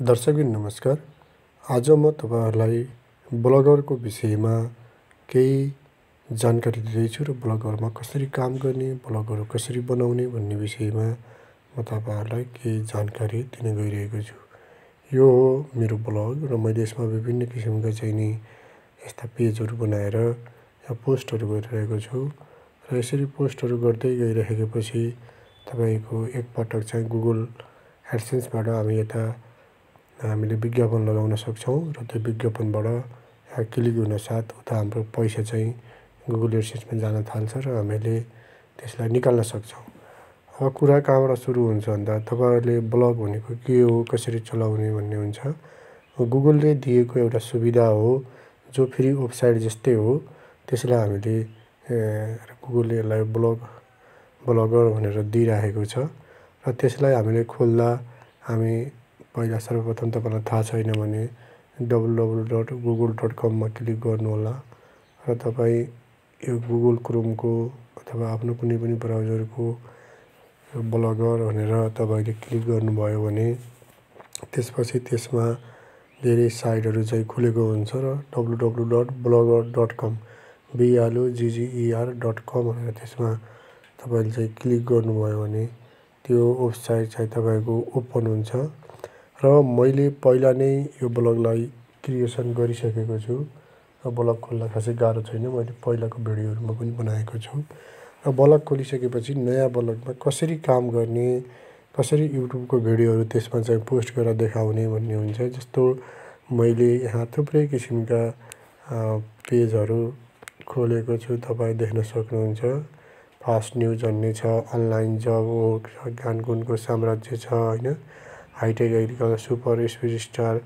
दर्शकबिन नमस्कार। आज म तपाईँहरूलाई ब्लगरको विषयमा केही जानकारी दिँदैछु र ब्लगरमा कसरी काम गर्ने ब्लगहरू कसरी बनाउने भन्ने विषयमा म तपाईँहरूलाई केही जानकारी दिन गइरहेको छु। यो हो मेरो ब्लग र मैले यसमा विभिन्न किसिमका चाहिँ नि यस्ता पेजहरू बनाएर यहाँ पोस्टहरू गरिरहेको छु र यसरी पोस्टहरू गर्दै गइरहेपछि तपाईँको एकपटक चाहिँ गुगल एडसेन्सबाट हामी यता हामीले विज्ञापन लगाउन सक्छौँ र त्यो विज्ञापनबाट क्लिक हुनसाथ उता हाम्रो पैसा चाहिँ गुगल एडसेन्समा जान थाल्छ र हामीले त्यसलाई निकाल्न सक्छौँ। अब कुरा कहाँबाट सुरु हुन्छ भन्दा तपाईँहरूले ब्लग भनेको के हो कसरी चलाउने भन्ने हुन्छ। गुगलले दिएको एउटा सुविधा हो जो फ्री वेबसाइट जस्तै हो त्यसलाई हामीले गुगलले यसलाई ब्लग ब्लगर भनेर दिइराखेको छ। र त्यसलाई हामीले खोल्दा हामी पहिला सर्वप्रथम तपाईँलाई थाहा छैन भने W W dot Google dot कममा क्लिक गर्नुहोला र तपाईँ यो गुगल क्रोमको अथवा आफ्नो कुनै पनि ब्राउजरको ब्लगर भनेर तपाईँले क्लिक गर्नुभयो भने त्यसपछि त्यसमा धेरै साइटहरू चाहिँ खुलेको हुन्छ र W W dot Blogger dot com B L O G G E R dot com भनेर त्यसमा तपाईँले चाहिँ क्लिक गर्नुभयो भने त्यो वेबसाइट चाहिँ तपाईँको ओपन हुन्छ। र मैले पहिला नै यो ब्लगलाई क्रिएसन गरिसकेको छु। र ब्लग खोल्दा खासै गाह्रो छैन मैले पहिलाको भिडियोहरूमा पनि बनाएको छु। र ब्लग खोलिसकेपछि नयाँ ब्लगमा कसरी काम गर्ने कसरी युट्युबको भिडियोहरू त्यसमा चाहिँ पोस्ट गरेर देखाउने भन्ने हुन्छ। जस्तो मैले यहाँ थुप्रै किसिमका पेजहरू खोलेको छु तपाईँ देख्न सक्नुहुन्छ। फास्ट न्युज भन्ने छ अनलाइन जब हो ज्ञानगुणको साम्राज्य छ होइन। Hitech agriculture super speed star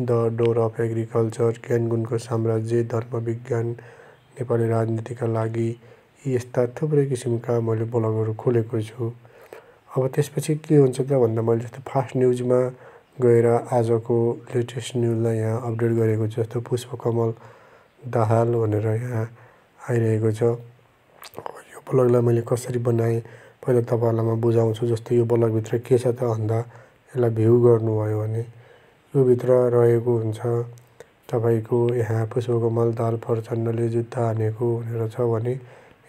the door of agriculture ज्ञानगुणको साम्राज्य धर्म विज्ञान नेपाली राजनीतिका लागि यस्ता थुप्रै किसिमका मैले ब्लगहरू खोलेको छु। अब त्यसपछि के हुन्छ त भन्दा मैले जस्तो फास्ट न्युजमा गएर आजको लेटेस्ट न्युजलाई यहाँ अपडेट गरेको छु जस्तो पुष्पकमल दाहाल भनेर यहाँ आइरहेको छ। यो ब्लगलाई मैले कसरी बनाएँ पहिला तपाईँहरूलाई म बुझाउँछु जस्तो यो ब्लगभित्र के छ त भन्दा यसलाई भ्यू गर्नुभयो भने योभित्र रहेको हुन्छ। तपाईँको यहाँ पुष्पकमल दाल प्रचण्डले जुत्ता हानेको भनेर छ भने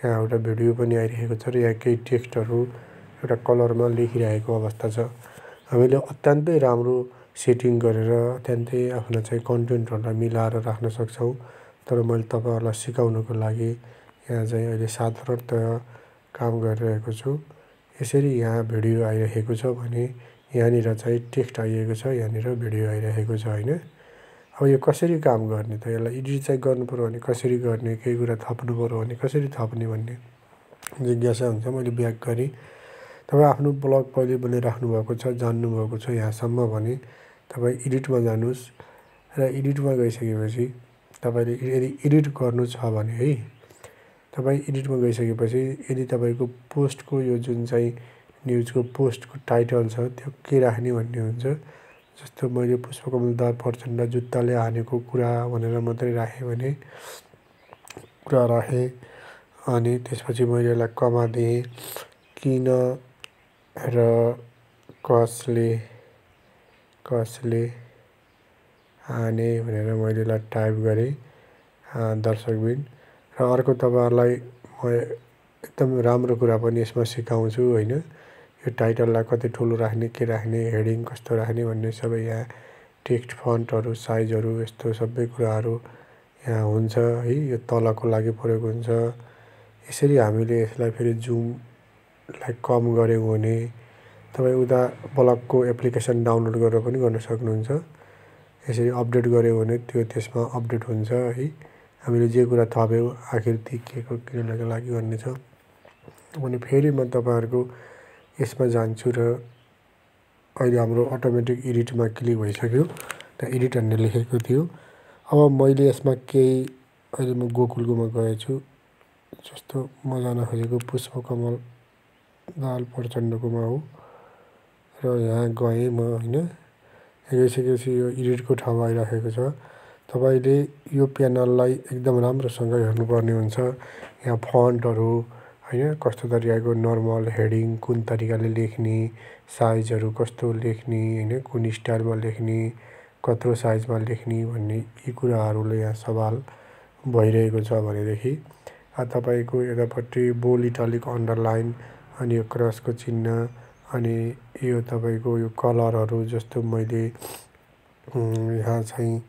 यहाँ एउटा भिडियो पनि आइरहेको छ र यहाँ केही टेक्स्टहरू एउटा कलरमा लेखिरहेको अवस्था छ। हामीले अत्यन्तै राम्रो सेटिङ गरेर अत्यन्तै आफ्नो चाहिँ कन्टेन्टहरूलाई मिलाएर राख्न सक्छौँ। तर मैले तपाईँहरूलाई सिकाउनुको लागि यहाँ चाहिँ अहिले साधारणतया काम गरिरहेको छु। यसरी यहाँ भिडियो आइरहेको छ भने यहाँनिर चाहिँ टेक्स्ट आइएको छ यहाँनिर भिडियो आइरहेको छ होइन? अब यो कसरी काम गर्ने त? यसलाई एडिट चाहिँ गर्नु पऱ्यो भने कसरी गर्ने? केही कुरा थप्नु पऱ्यो भने कसरी थप्ने भन्ने जिज्ञासा हुन्छ मैले ब्याक गरेँ। तपाईँ आफ्नो ब्लग पहिले बनाइराख्नु भएको छ जान्नुभएको छ यहाँसम्म भने तपाईँ एडिटमा जानुहोस् र एडिटमा गइसकेपछि तपाईँले यदि एडिट गर्नु छ भने है तपाईँ एडिटमा गइसकेपछि यदि तपाईँको पोस्टको यो जुन चाहिँ न्युजको पोस्टको टाइटल छ त्यो के राख्ने भन्ने हुन्छ। जस्तो मैले पुष्पकमल दार प्रचण्ड जुत्ताले हानेको कुरा भनेर मात्रै राखेँ भने कुरा राखेँ अनि त्यसपछि मैले यसलाई कमा दिएँ। किन र कसले कसले हाने भनेर मैले यसलाई टाइप गरेँ दर्शकबिन। र अर्को तपाईँहरूलाई म एकदम राम्रो कुरा पनि यसमा सिकाउँछु होइन? यो टाइटललाई कति ठुलो राख्ने के राख्ने हेडिङ कस्तो राख्ने भन्ने सबै यहाँ टेक्स्ट फन्टहरू साइजहरू यस्तो सबै कुराहरू यहाँ हुन्छ। है यो तलको लागि प्रयोग हुन्छ। यसरी हामीले यसलाई फेरि जुमलाई कम गऱ्यौँ भने तपाईँ उता ब्लगको एप्लिकेसन डाउनलोड गरेर पनि गर्न सक्नुहुन्छ। यसरी अपडेट गऱ्यो भने त्यो त्यसमा अपडेट हुन्छ है। हामीले जे कुरा थप्यौँ आखिर ती के को किनका लागि भन्ने छ। भने फेरि म तपाईँहरूको यसमा जान्छु र अहिले हाम्रो अटोमेटिक एडिटमा क्लिक भइसक्यो। त्यहाँ एडिट भन्ने लेखेको थियो। अब मैले यसमा केही अहिले म गोकुलकोमा गएछु। जस्तो म जान खोजेको पुष्पकमल दाल प्रचण्डकोमा हो। र यहाँ गएँ म होइन। गइसकेपछि यो एडिटको ठाउँ आइराखेको छ। तपाईँले यो प्यानललाई एकदम राम्रोसँग हेर्नुपर्ने हुन्छ। यहाँ फन्टहरू होइन? कस्तो तरिकाको नर्मल हेडिङ कुन तरिकाले लेख्ने साइजहरू कस्तो लेख्ने होइन? कुन स्टाइलमा लेख्ने कत्रो साइजमा लेख्ने भन्ने यी कुराहरूले यहाँ सवाल भइरहेको छ भनेदेखि तपाईँको यतापट्टि बोल्ड इटालिक अन्डरलाइन अनि यो क्रसको चिन्ह अनि यो तपाईँको यो कलरहरू जस्तो मैले यहाँ चाहिँ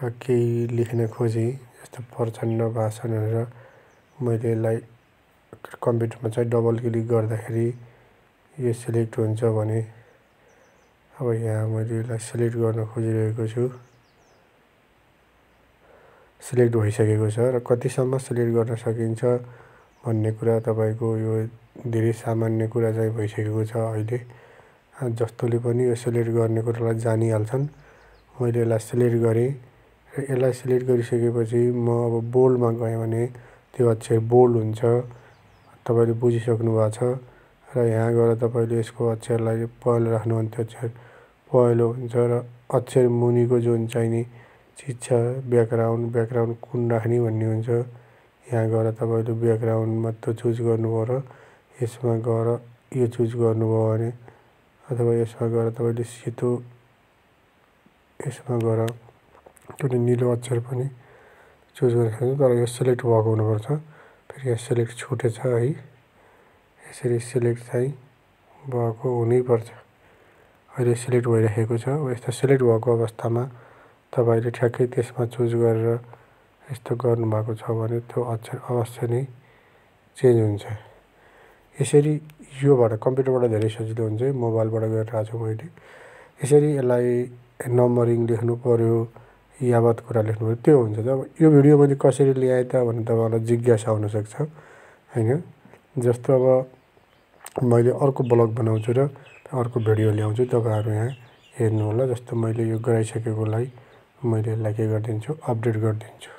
केही लेख्न खोजेँ जस्तो प्रचण्ड भाषण भनेर मैले यसलाई कम्प्युटरमा चाहिँ डबल क्लिक गर्दाखेरि यो सिलेक्ट हुन्छ भने अब यहाँ मैले यसलाई सिलेक्ट गर्न खोजिरहेको छु। सिलेक्ट भइसकेको छ र कतिसम्म सिलेक्ट गर्न सकिन्छ भन्ने कुरा तपाईँको यो धेरै सामान्य कुरा चाहिँ भइसकेको छ अहिले। जस्तोले पनि यो सिलेक्ट गर्ने कुरालाई जानिहाल्छन्। मैले यसलाई सिलेक्ट गरेँ र यसलाई सिलेक्ट गरिसकेपछि म अब बोल्डमा गएँ भने त्यो अक्षर बोल्ड हुन्छ। तपाईँले बुझिसक्नु भएको छ र यहाँ गएर तपाईँले यसको अक्षरलाई पहेँलो राख्नु भने त्यो अक्षर पहेँलो हुन्छ र अक्षर मुनिको जुन चाहिने चिज छ ब्याकग्राउन्ड ब्याकग्राउन्ड कुन राख्ने भन्ने हुन्छ यहाँ गएर तपाईँले ब्याकग्राउन्ड मात्र चुज गर्नुभयो र यसमा गएर यो चुज गर्नुभयो भने अथवा यसमा गएर तपाईँले सेतो यसमा गएर कुनै निलो अक्षर पनि चुज गर्न सक्नुहुन्छ तर यो सिलेक्ट भएको हुनुपर्छ। फेरि यहाँ सिलेक्ट छुटेछ है। यसरी सिलेक्ट चाहिँ भएको हुनैपर्छ। अहिले सिलेक्ट भइरहेको छ। यस्तो सिलेक्ट भएको अवस्थामा तपाईँले ठ्याक्कै त्यसमा चुज गरेर यस्तो गर्नुभएको छ भने त्यो अक्षर अवश्य नै चेन्ज हुन्छ। यसरी योबाट कम्प्युटरबाट धेरै सजिलो हुन्छ मोबाइलबाट गरिरहेको छु मैले यसरी यसलाई नम्बरिङ लेख्नु पऱ्यो यावत कुरा लेख्नु पऱ्यो। त्यो हुन्छ जब यो भिडियो मैले कसरी ल्याएँ त भन्ने तपाईँहरूलाई जिज्ञासा हुनसक्छ होइन? जस्तो अब मैले अर्को ब्लग बनाउँछु र अर्को भिडियो ल्याउँछु तपाईँहरू यहाँ हेर्नु होला। जस्तो मैले यो गराइसकेकोलाई मैले यसलाई के गरिदिन्छु? अपडेट गरिदिन्छु।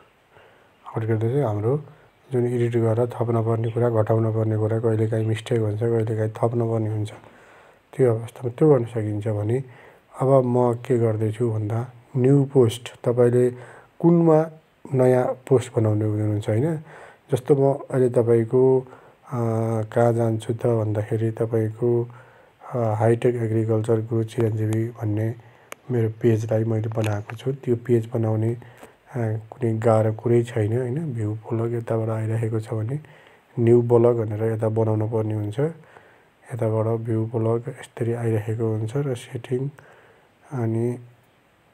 अपडेट गर्दा चाहिँ हाम्रो जुन एडिट गरेर थप्न पर्ने कुरा घटाउन पर्ने कुरा कहिलेकाहीँ मिस्टेक हुन्छ कहिलेकाहीँ थप्न पर्ने हुन्छ। त्यो अवस्थामा त्यो गर्न सकिन्छ भने अब म के गर्दैछु भन्दा न्यु पोस्ट तपाईँले कुनमा नयाँ पोस्ट बनाउने हुनुहुन्छ होइन? जस्तो म अहिले तपाईँको कहाँ जान्छु त भन्दाखेरि तपाईँको हाइटेक एग्रिकल्चर गुरु चिरञ्जीवी भन्ने मेरो पेजलाई मैले बनाएको छु। त्यो पेज बनाउने कुनै गाह्रो कुरै छैन होइन? भ्यू ब्लग यताबाट आइरहेको छ भने न्यु ब्लग भनेर यता बनाउनु पर्ने हुन्छ। यताबाट भ्यू ब्लग यसरी आइरहेको हुन्छ र सेटिङ अनि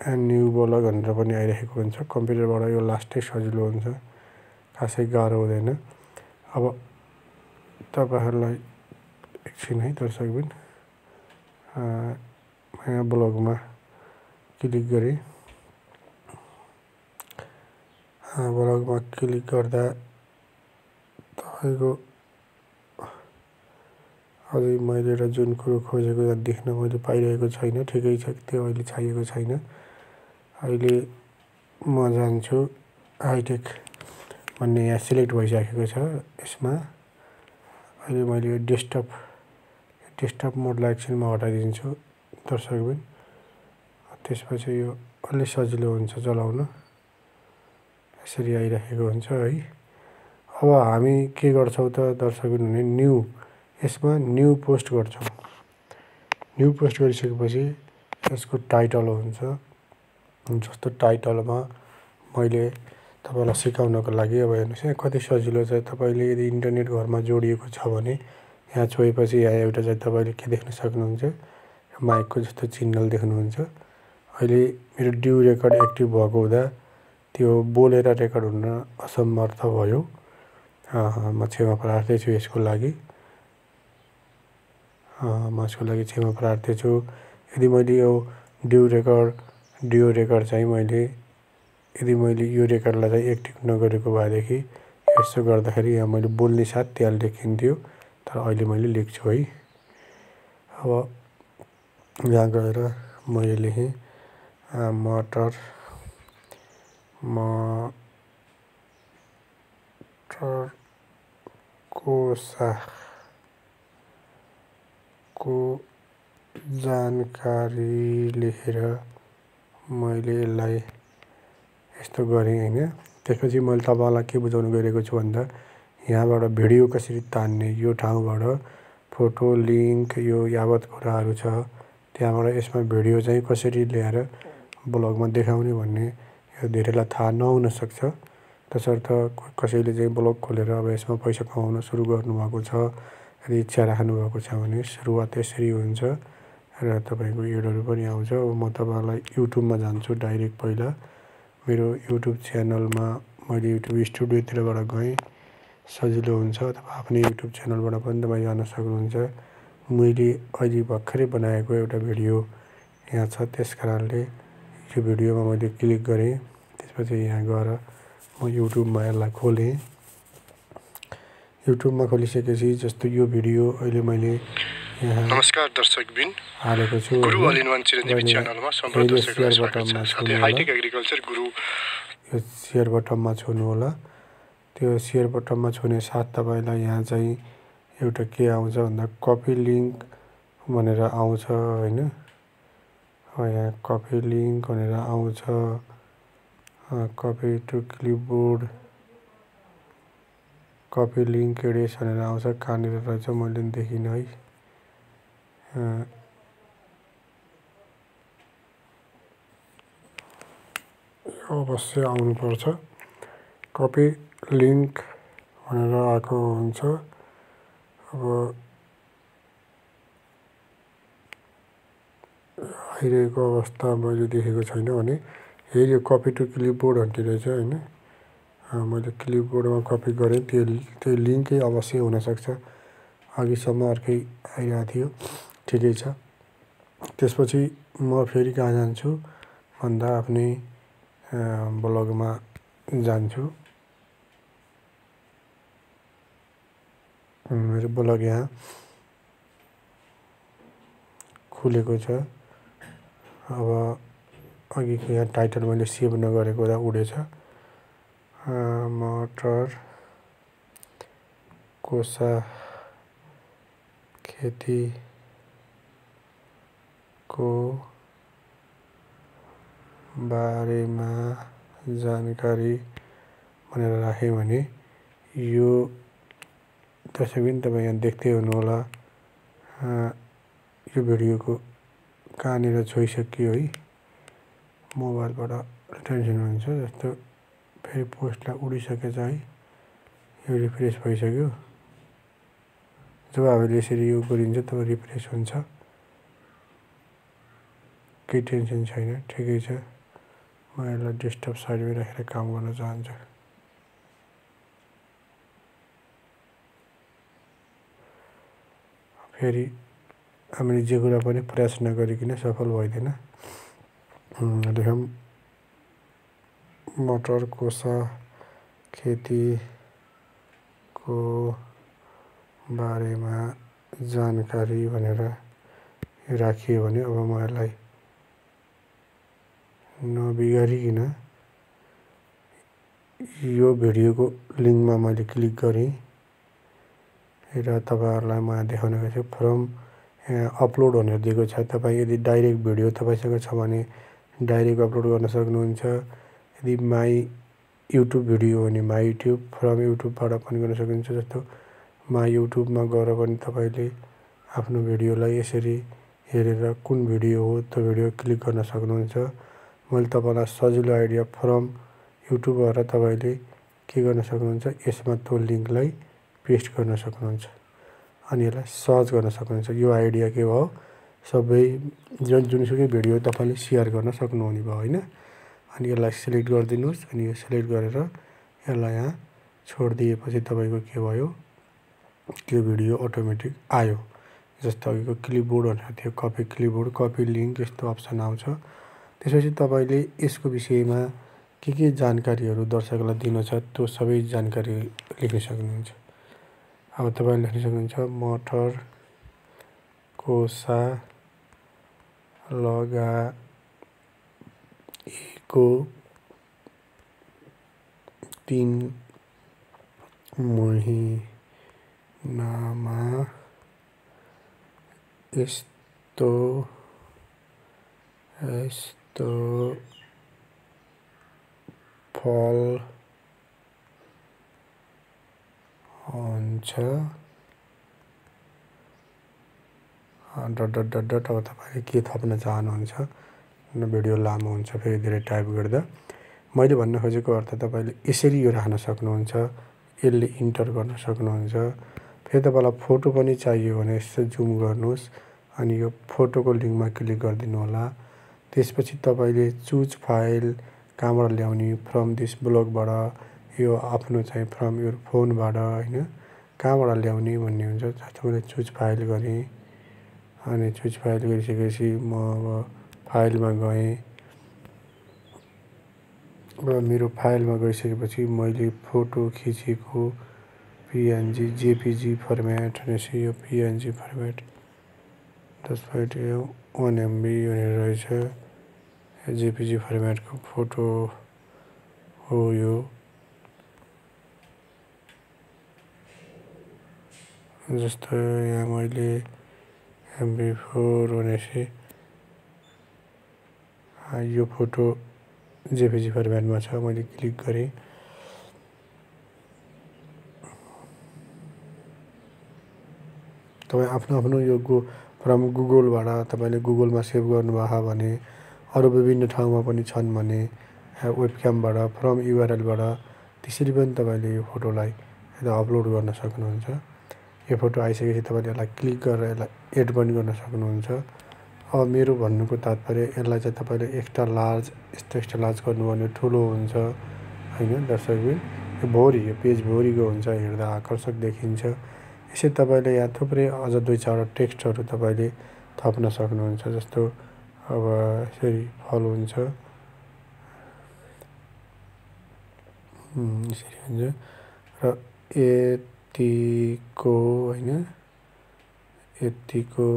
न्यु ब्लग भनेर पनि आइरहेको हुन्छ। कम्प्युटरबाट यो लास्टै सजिलो हुन्छ। खासै गाह्रो हुँदैन। अब तपाईँहरूलाई एकछिन है दर्शकबिन यहाँ ब्लगमा क्लिक गरेँ। ब्लगमा क्लिक गर्दा तपाईँको अझै मैले र जुन कुरो खोजेको देख्न मैले पाइरहेको छैन ठिकै छ त्यो अहिले चाहिएको छैन। अहिले म जान्छु हाइटेक भन्ने यहाँ सिलेक्ट भइसकेको छ यसमा। अहिले मैले यो डेस्कटप डेस्कटप मोडलाई एकछिनमा हटाइदिन्छु दर्शकबिन। त्यसपछि यो अलि सजिलो हुन्छ चलाउन। यसरी आइरहेको हुन्छ है। अब हामी के गर्छौँ त दर्शकबिन भने न्यु यसमा न्यु पोस्ट गर्छौँ। न्यु पोस्ट गरिसकेपछि यसको टाइटल हुन्छ। जस्तो टाइटलमा मैले तपाईँलाई सिकाउनको लागि अब हेर्नुहोस् यहाँ कति सजिलो छ तपाईँले यदि इन्टरनेट घरमा जोडिएको छ भने यहाँ छोएपछि यहाँ एउटा चाहिँ तपाईँले के देख्न सक्नुहुन्छ? माइकको जस्तो चिन्ह देख्नुहुन्छ। अहिले मेरो ड्यु रेकर्ड एक्टिभ भएको हुँदा त्यो बोलेर रेकर्ड हुन असमर्थ भयो। म क्षमा प्रार्थी छु यसको लागि। म यसको लागि क्षमा प्रार्थी छु। यदि मैले यो ड्यु रेकर्ड डियो रेकर्ड चाहिँ मैले यदि मैले यो रेकर्डलाई चाहिँ एक्टिभ नगरेको भएदेखि यसो गर्दाखेरि यहाँ मैले बोल्ने साथ त्यहाँ लेखिन्थ्यो तर अहिले मैले लेख्छु है। अब यहाँ गएर मैले लेखेँ मटर मटरको सागको जानकारी लेखेर मैले यसलाई यस्तो गरेँ होइन। त्यसपछि मैले तपाईँलाई के बुझाउनु गइरहेको छु भन्दा यहाँबाट भिडियो कसरी तान्ने यो ठाउँबाट फोटो लिङ्क यो यावत कुराहरू छ त्यहाँबाट यसमा भिडियो चाहिँ कसरी ल्याएर ब्लगमा देखाउने भन्ने यो धेरैलाई थाहा नहुन सक्छ। तसर्थ कसैले चाहिँ ब्लग खोलेर अब यसमा पैसा कमाउन सुरु गर्नुभएको छ यदि इच्छा राख्नुभएको छ भने सुरुवात यसरी हुन्छ। र तपाईँको एडहरू पनि आउँछ। अब म तपाईँहरूलाई युट्युबमा जान्छु डाइरेक्ट पहिला। मेरो युट्युब च्यानलमा मैले युट्युब स्टुडियोतिरबाट गएँ। सजिलो हुन्छ। अथवा आफ्नै युट्युब च्यानलबाट पनि तपाईँ जान सक्नुहुन्छ। मैले अहिले भर्खरै बनाएको एउटा भिडियो यहाँ छ। त्यस कारणले यो भिडियोमा मैले क्लिक गरेँ। त्यसपछि यहाँ गएर म युट्युबमा यसलाई खोलेँ। युट्युबमा खोलिसकेपछि जस्तो यो भिडियो अहिले मैले नमस्कार दर्शकबिन हालेको छु। गुरु अल इन वान चिरञ्जीवी च्यानलमा सम्पूर्ण दर्शकहरूलाई स्वागत छ। साथै हाइटेक एग्रिकल्चर गुरु। यो सेयर बटनमा छुनु होला त्यो सेयर बटनमा छुने साथ तपाईँलाई यहाँ चाहिँ एउटा के आउँछ भन्दा कपी लिङ्क भनेर आउँछ होइन? यहाँ कपी लिङ्क भनेर आउँछ। Copy to clipboard copy link address भनेर आउँछ। कहाँनिर रहेछ मैले पनि देखिनँ है। अवश्य आउनुपर्छ। कपी लिङ्क भनेर आएको हुन्छ। अब आइरहेको अवस्था मैले देखेको छैन भने यही यो कपी टु क्लिपबोर्ड भन्ने रहेछ होइन। मैले क्लिपबोर्डमा कपी गरेँ। त्यो त्यो लिङ्कै अवश्य हुनसक्छ। अघिसम्म अर्कै आइरहेको थियो। ठिकै छ। त्यसपछि म फेरि कहाँ जान्छु भन्दा आफ्नै ब्लगमा जान्छु। मेरो ब्लग यहाँ खुलेको छ। अब अघिको यहाँ टाइटल मैले सेभ नगरेको हुँदा उडेछ। मटर कोसा खेतीको बारेमा जानकारी भनेर राखेँ भने यो दर्शकबिन तपाईँ यहाँ देख्दै हुनुहोला। यो भिडियोको कहाँनिर छोइसक्यो है? मोबाइलबाट टेन्सन हुन्छ जस्तो फेरि पोस्टलाई उडिसकेछ है। यो रिफ्रेस भइसक्यो। जब हामीले यसरी यो गरिन्छ तब रिफ्रेस हुन्छ। केही टेन्सन छैन ठिकै छ। म यसलाई डेस्कटप साइडमै राखेर काम गर्न चाहन्छु। फेरि हामीले जे कुरा पनि प्रयास नगरिकन सफल भइदिएन देखौँ मटर कोसा खेतीको बारेमा जानकारी भनेर राखियो भने अब म यसलाई नबिगारिकन यो भिडियोको लिङ्कमा मैले क्लिक गरेँ र तपाईँहरूलाई म देखाउन गएको छु। फर्म अपलोड भनेर दिएको छ। तपाईँ यदि डाइरेक्ट भिडियो तपाईँसँग छ भने डाइरेक्ट अपलोड गर्न सक्नुहुन्छ। यदि माई युट्युब भिडियो हो भने माई युट्युब फ्रम युट्युबबाट पनि गर्न सक्नुहुन्छ जस्तो। माई युट्युबमा गएर पनि तपाईँले आफ्नो भिडियोलाई यसरी हेरेर कुन भिडियो हो त्यो भिडियो क्लिक गर्न सक्नुहुन्छ। मैले तपाईँलाई सजिलो आइडिया फ्रम युट्युबबाट तपाईँले के गर्न सक्नुहुन्छ यसमा त्यो लिङ्कलाई पेस्ट गर्न सक्नुहुन्छ अनि यसलाई सर्च गर्न सक्नुहुन्छ। यो आइडिया के भयो? सबै जुन जुनसुकै भिडियो तपाईँले सेयर गर्न सक्नुहुने भयो होइन? अनि यसलाई सिलेक्ट गरिदिनुहोस् अनि यो सिलेक्ट गरेर यसलाई यहाँ छोडिदिएपछि तपाईँको के भयो? त्यो भिडियो अटोमेटिक आयो। जस्तो अघिको क्लिपबोर्ड भनेको थियो कपी क्लिपबोर्ड कपी लिङ्क यस्तो अप्सन आउँछ। त्यसपछि तपाईँले यसको विषयमा के के जानकारीहरू दर्शकलाई दिनु छ त्यो सबै जानकारी लेख्न सक्नुहुन्छ। अब तपाईँले लेख्न सक्नुहुन्छ मटर कोसा लगाएको तिन महिनामा यस्तो यस्तो फल हुन्छ डट डट डट अब तपाईँले के थप्न चाहनुहुन्छ भिडियो लामो हुन्छ फेरि धेरै टाइप गर्दा मैले भन्न खोजेको अर्थ तपाईँले यसरी यो राख्न सक्नुहुन्छ यसले इन्टर गर्न सक्नुहुन्छ फेरि तपाईँलाई फोटो पनि चाहियो भने यसो जुम गर्नुहोस् अनि यो फोटोको लिङ्कमा क्लिक गरिदिनु होला त्यसपछि तपाईँले चुज फाइल कहाँबाट ल्याउने फ्रम दिस ब्लगबाट यो आफ्नो चाहिँ फ्रम यो फोनबाट होइन कहाँबाट ल्याउने भन्ने हुन्छ। मैले चुज फाइल गरेँ अनि चुज फाइल गरिसकेपछि म अब फाइलमा गएँ। र मेरो फाइलमा गइसकेपछि मैले फोटो खिचेको पिएनजी जेपिजी फर्मेट भनेपछि यो PNG format point one MB भनेर रहेछ। जेपिजी फर्मेटको फोटो हो यो। जस्तो यहाँ मैले एमबी फोर भनेपछि यो फोटो जेपिजी फर्मेटमा छ मैले क्लिक गरेँ। तपाईँ आफ्नो आफ्नो यो गु फ्रम गुगलबाट तपाईँले गुगलमा सेभ गर्नुभयो भने अरू विभिन्न ठाउँमा पनि छन् भने वेबक्यामबाट फ्रम युआरएलबाट त्यसरी पनि तपाईँले यो फोटोलाई अपलोड गर्न सक्नुहुन्छ। यो फोटो आइसकेपछि तपाईँले यसलाई क्लिक गरेर यसलाई एड पनि गर्न सक्नुहुन्छ। अब मेरो भन्नुको तात्पर्य यसलाई चाहिँ तपाईँले एक्स्ट्रा लार्ज यस्तो एक्स्ट्रा लार्ज गर्नुभयो भने ठुलो हुन्छ होइन? दर्शकबिन यो भोरी यो पेज भोरीको हुन्छ हेर्दा आकर्षक देखिन्छ। यसै तपाईँले यहाँ थुप्रै अझ दुई चारवटा टेक्स्टहरू तपाईँले थप्न सक्नुहुन्छ जस्तो अब यसरी फल हुन्छ। यसरी हुन्छ। र यतिको होइन यतिको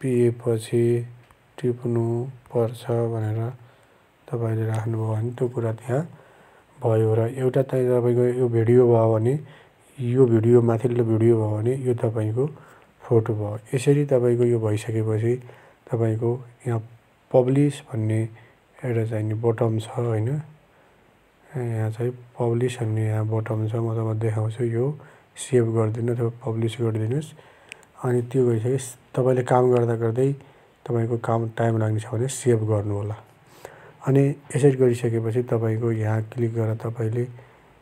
पिएपछि टिप्नु पर्छ भनेर तपाईँले राख्नुभयो भने त्यो कुरा त्यहाँ भयो। र एउटा चाहिँ तपाईँको यो भिडियो भयो भने यो भिडियो माथिल्लो भिडियो भयो भने यो तपाईँको फोटो भयो। यसरी तपाईँको यो भइसकेपछि तपाईँको यहाँ पब्लिस भन्ने एउटा चाहिँ नि बटम छ होइन। यहाँ चाहिँ पब्लिस भन्ने यहाँ बटम छ म तपाईँलाई देखाउँछु। यो सेभ गरिदिनु अथवा पब्लिस गरिदिनुहोस्। अनि त्यो गइसकेपछि तपाईँले काम गर्दा गर्दै तपाईँको काम टाइम लाग्ने छ भने सेभ गर्नु होला अनि यसरी गरिसकेपछि तपाईँको यहाँ क्लिक गरेर तपाईँले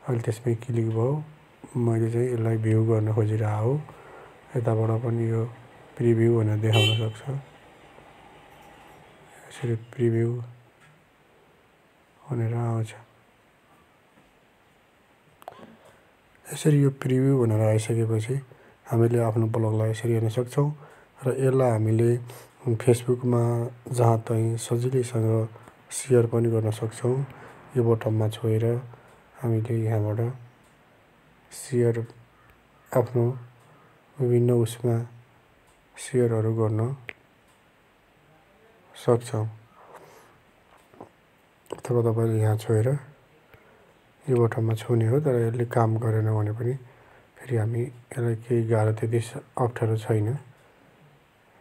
अहिले त्यसमै क्लिक भयो। मैले चाहिँ यसलाई भ्यू गर्न खोजिरहेको हो। यताबाट पनि यो प्रिभ्यू भनेर देखाउन सक्छ। यसरी प्रिभ्यू भनेर आउँछ। यसरी यो प्रिभ्यू भनेर आइसकेपछि हामीले आफ्नो ब्लगलाई यसरी हेर्न सक्छौँ र यसलाई हामीले फेसबुकमा जहाँ तहीँ सजिलैसँग सेयर पनि गर्न सक्छौँ। यो बटनमा छोएर हामीले यहाँबाट सेयर आफ्नो विभिन्न उसमा सेयरहरू गर्न सक्छौँ। अथवा तपाईँले यहाँ छोएर यो बटनमा छुने हो तर यसले काम गरेन भने पनि फेरि हामी यसलाई केही गाह्रो त्यति अप्ठ्यारो छैन।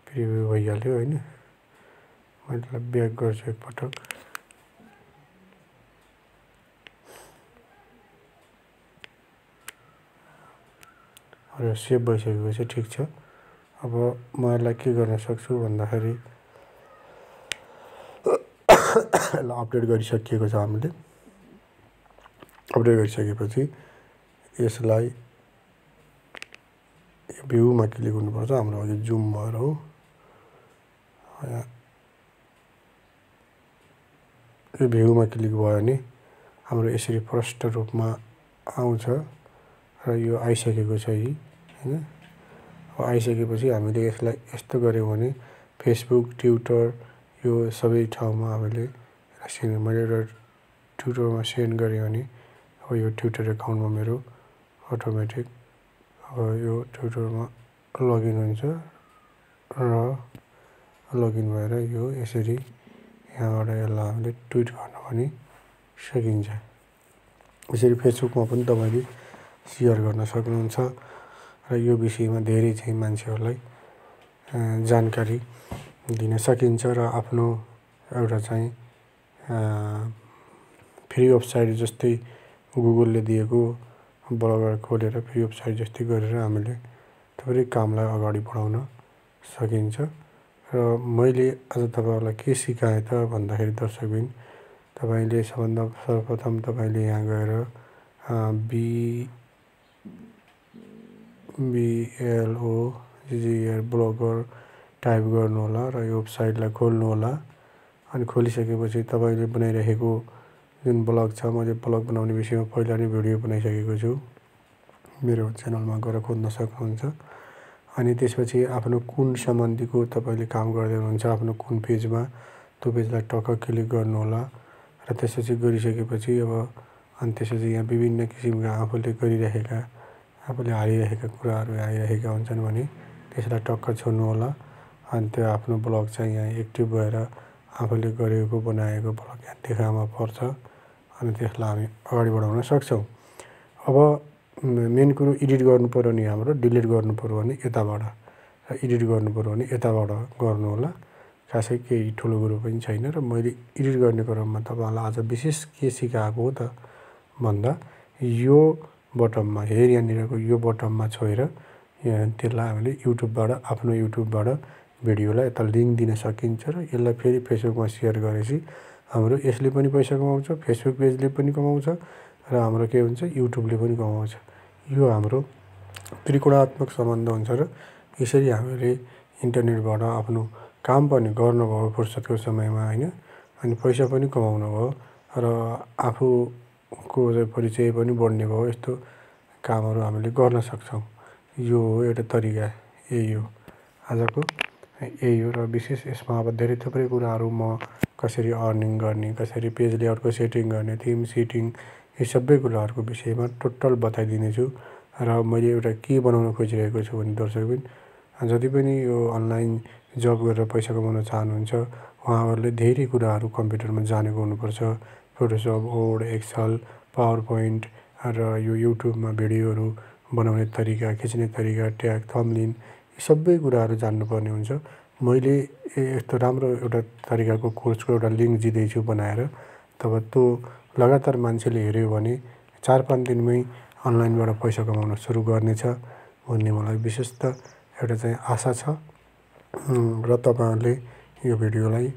प्रिभ्यू भइहाल्यो होइन? मैले ब्याक गर्छु एकपटक। र सेभ भइसकेपछि ठिक छ। अब म यसलाई के गर्न सक्छु भन्दाखेरि यसलाई अपडेट गरिसकिएको छ हामीले। अपडेट गरिसकेपछि यसलाई भ्यूमा क्लिक गर्नुपर्छ। हाम्रो अघि जुम भएर हो। यो भ्यूमा क्लिक भयो भने हाम्रो यसरी प्रष्ट रूपमा आउँछ र यो आइसकेको छ यी। होइन? अब आइसकेपछि हामीले यसलाई यस्तो गऱ्यौँ भने फेसबुक ट्विटर यो सबै ठाउँमा हामीले मैले एउटा ट्विटरमा सेन्ड गरेँ भने अब यो ट्विटर एकाउन्टमा मेरो अटोमेटिक अब यो ट्विटरमा लगइन हुन्छ र लगइन भएर यो यसरी यहाँबाट यसलाई हामीले ट्विट गर्न पनि सकिन्छ। यसरी फेसबुकमा पनि तपाईँले सेयर गर्न सक्नुहुन्छ। र यो विषयमा धेरै चाहिँ मान्छेहरूलाई जानकारी दिन सकिन्छ र आफ्नो एउटा चाहिँ फ्री वेबसाइट जस्तै गुगलले दिएको ब्लगर खोलेर फ्री वेबसाइट जस्तै गरेर हामीले थुप्रै कामलाई अगाडि बढाउन सकिन्छ। र मैले आज तपाईँहरूलाई के सिकाएँ त भन्दाखेरि दर्शकबिन तपाईँले सबभन्दा सर्वप्रथम तपाईँले यहाँ गएर बी बिएलओ जिजिआर ब्लगर टाइप गर्नुहोला र यो वेबसाइटलाई खोल्नुहोला। अनि खोलिसकेपछि तपाईँले बनाइरहेको जुन ब्लग छ मैले ब्लग बनाउने विषयमा पहिला नै भिडियो बनाइसकेको छु। मेरो च्यानलमा गएर खोज्न सक्नुहुन्छ। अनि त्यसपछि आफ्नो कुन सम्बन्धीको तपाईँले काम गर्दै हुनुहुन्छ आफ्नो कुन पेजमा त्यो पेजलाई टक्क क्लिक गर्नुहोला। र त्यसपछि गरिसकेपछि अब अनि त्यसपछि यहाँ विभिन्न किसिमका आफूले गरिरहेका आफूले हालिरहेका कुराहरू आइरहेका हुन्छन् भने त्यसलाई टक्क छोड्नुहोला अनि त्यो आफ्नो ब्लग चाहिँ यहाँ एक्टिभ भएर आफूले गरेको बनाएको ब्लग यहाँ देखामा पर्छ अनि त्यसलाई हामी अगाडि बढाउन सक्छौँ। अब मेन कुरो एडिट गर्नु पऱ्यो भने हाम्रो डिलिट गर्नु पऱ्यो भने यताबाट र एडिट गर्नु पऱ्यो भने यताबाट गर्नु होला। खासै केही ठुलो कुरो पनि छैन र मैले एडिट गर्ने क्रममा तपाईँहरूलाई आज विशेष के सिकाएको हो त भन्दा यो बटममा हेर यहाँनिरको यो बटममा छोएर यहाँ त्यसलाई हामीले युट्युबबाट आफ्नो युट्युबबाट भिडियोलाई यता लिङ्क दिन सकिन्छ र यसलाई फेरि फेसबुकमा सेयर गरेपछि हाम्रो यसले पनि पैसा कमाउँछ फेसबुक पेजले पनि कमाउँछ र हाम्रो के हुन्छ युट्युबले पनि कमाउँछ। यो हाम्रो त्रिकोणात्मक सम्बन्ध हुन्छ र यसरी हामीले इन्टरनेटबाट आफ्नो काम पनि गर्नुभयो फुर्सदको समयमा होइन? अनि पैसा पनि कमाउनु भयो र आफूको परिचय पनि बढ्ने भयो यस्तो कामहरू हामीले गर्न सक्छौँ। यो हो एउटा तरिका यही हो। आजको यही हो र विशेष यसमा अब धेरै थुप्रै कुराहरू म कसरी अर्निङ गर्ने कसरी पेज लेआउटको सेटिङ गर्ने थिम सेटिङ यी सबै कुराहरूको विषयमा टोटल बताइदिनेछु र मैले एउटा के बनाउन खोजिरहेको छु भने दर्शकबिन जति पनि यो अनलाइन जब गरेर पैसा कमाउन चाहनुहुन्छ उहाँहरूले धेरै कुराहरू कम्प्युटरमा जानेको हुनुपर्छ। Photoshop Word Excel PowerPoint र यो युट्युबमा भिडियोहरू बनाउने तरिका खिच्ने तरिका ट्याग थम्लिन यी सबै कुराहरू जान्नुपर्ने हुन्छ। मैले यस्तो राम्रो एउटा तरिकाको कोर्सको एउटा लिङ्क दिँदैछु बनाएर। तब त्यो लगातार मान्छेले हेऱ्यो भने चार पाँच दिनमै अनलाइनबाट पैसा कमाउन सुरु गर्नेछ भन्ने मलाई विशेष त एउटा चाहिँ आशा छ। र तपाईँहरूले यो भिडियोलाई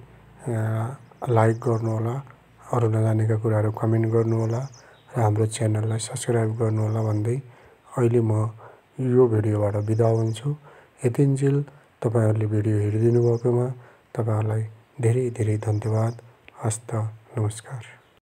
लाइक गर्नुहोला। अरू नजानेका कुराहरू कमेन्ट गर्नुहोला र हाम्रो च्यानललाई सब्सक्राइब गर्नुहोला भन्दै अहिले म यो भिडियोबाट बिदा हुन्छु। यतिन्जेल तपाईँहरूले भिडियो हेरिदिनु भएकोमा तपाईँहरूलाई धेरै धेरै धन्यवाद। हस्त नमस्कार।